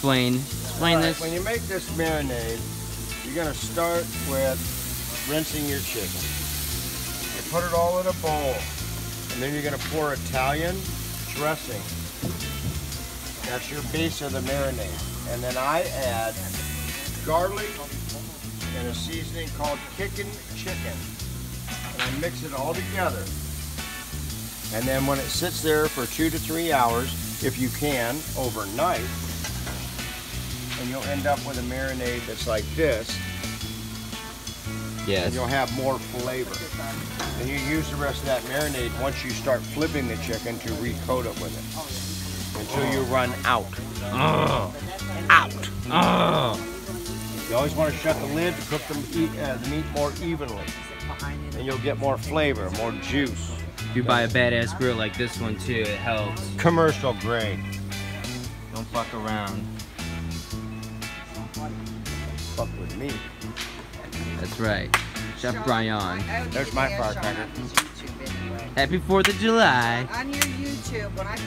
explain explain right, this? When you make this marinade, you're gonna start with rinsing your chicken. You put it all in a bowl, and then you're gonna pour Italian dressing. That's your base of the marinade. And then I add garlic and a seasoning called kickin' chicken. And I mix it all together. And then when it sits there for two to three hours, if you can, overnight, and you'll end up with a marinade that's like this, and you'll have more flavor. And you use the rest of that marinade once you start flipping the chicken to recoat it with it until you run out. Oh, Out. oh. You always want to shut the lid to cook the meat, uh, the meat more evenly, and you'll get more flavor, more juice. If you buy a badass grill like this one too, it helps. Commercial grade. Don't fuck around. Fuck with me. That's right. Chef Bryan. There's my firecracker. Happy 4th of July. On your YouTube, when I